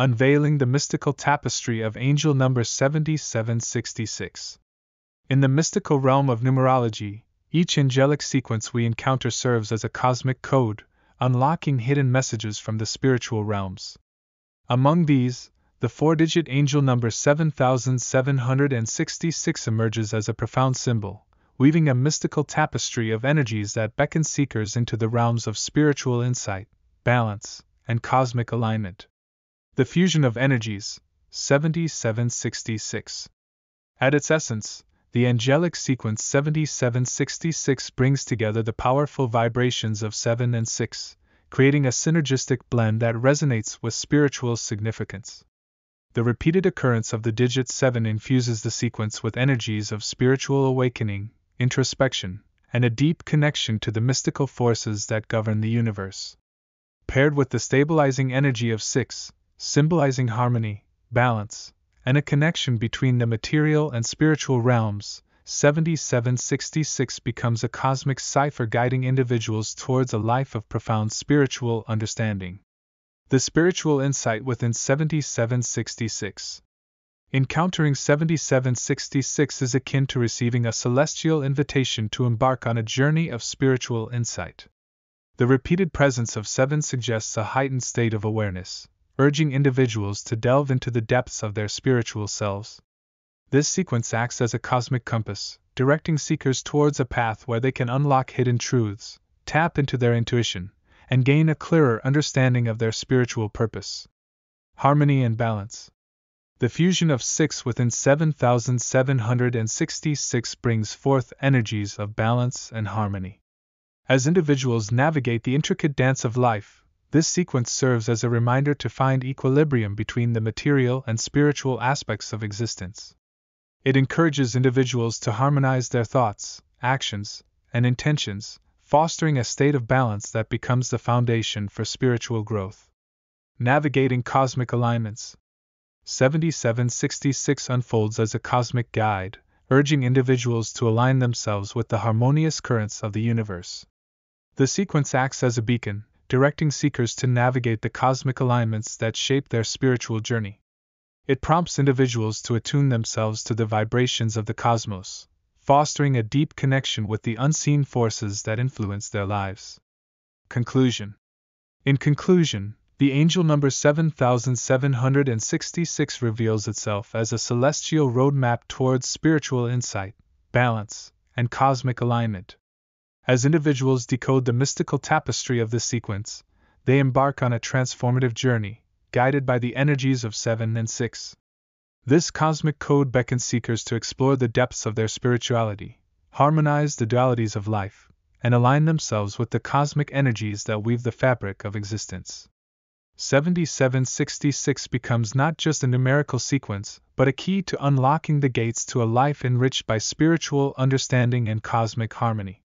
unveiling the mystical tapestry of angel number 7766. In the mystical realm of numerology, each angelic sequence we encounter serves as a cosmic code, unlocking hidden messages from the spiritual realms. Among these, the four digit angel number 7766 emerges as a profound symbol, weaving a mystical tapestry of energies that beckon seekers into the realms of spiritual insight, balance, and cosmic alignment. The fusion of energies, 7766. At its essence, the angelic sequence 7766 brings together the powerful vibrations of 7 and 6, creating a synergistic blend that resonates with spiritual significance. The repeated occurrence of the digit 7 infuses the sequence with energies of spiritual awakening, introspection, and a deep connection to the mystical forces that govern the universe. Paired with the stabilizing energy of 6, symbolizing harmony, balance, and a connection between the material and spiritual realms, 7766 becomes a cosmic cipher guiding individuals towards a life of profound spiritual understanding. The spiritual insight within 7766. Encountering 7766 is akin to receiving a celestial invitation to embark on a journey of spiritual insight. The repeated presence of 7 suggests a heightened state of awareness, urging individuals to delve into the depths of their spiritual selves. This sequence acts as a cosmic compass, directing seekers towards a path where they can unlock hidden truths, tap into their intuition, and gain a clearer understanding of their spiritual purpose. Harmony and balance. The fusion of 6 within 7766 brings forth energies of balance and harmony. As individuals navigate the intricate dance of life, this sequence serves as a reminder to find equilibrium between the material and spiritual aspects of existence. It encourages individuals to harmonize their thoughts, actions, and intentions, fostering a state of balance that becomes the foundation for spiritual growth. Navigating cosmic alignments. 7766 unfolds as a cosmic guide, urging individuals to align themselves with the harmonious currents of the universe. The sequence acts as a beacon, directing seekers to navigate the cosmic alignments that shape their spiritual journey. It prompts individuals to attune themselves to the vibrations of the cosmos, fostering a deep connection with the unseen forces that influence their lives. Conclusion In conclusion, the angel number 7766 reveals itself as a celestial roadmap towards spiritual insight, balance, and cosmic alignment. As individuals decode the mystical tapestry of this sequence, they embark on a transformative journey, guided by the energies of 7 and 6. This cosmic code beckons seekers to explore the depths of their spirituality, harmonize the dualities of life, and align themselves with the cosmic energies that weave the fabric of existence. 7766 becomes not just a numerical sequence, but a key to unlocking the gates to a life enriched by spiritual understanding and cosmic harmony.